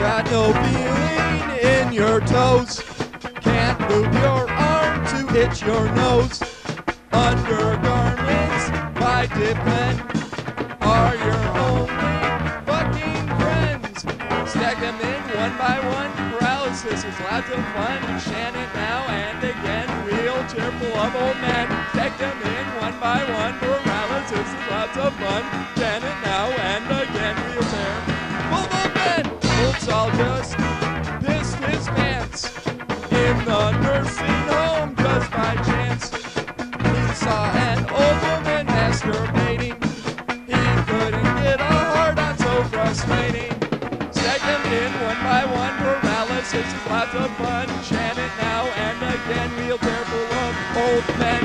Got no feeling in your toes. Can't move your arm to itch your nose. Undergarments by Depend are your only fucking friends. Stack them in one by one. Paralysis is lots of fun. It now and again. Wheelchair full of old men. Stack them in one by one. Paralysis is lots of fun. Them in one by one. Paralysis is lots of fun. Chant it now and again. Wheelchair full of old men.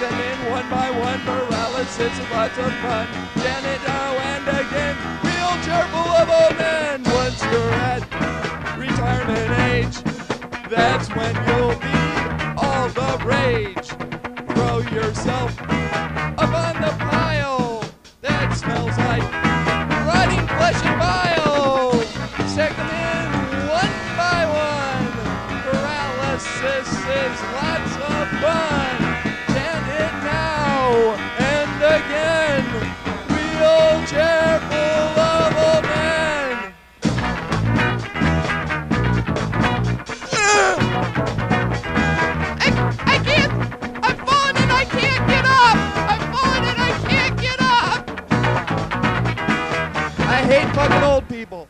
Them in one by one. Paralysis is lots of fun. Chant it now and again. Wheelchair full of old men. Once you're at retirement age, that's when you'll be all the rage. Throw yourself There's lots of fun. Chant it now and again. Wheelchair full of old men. I, I can't. I'm falling and I can't get up. I'm falling and I can't get up. I hate fucking old people.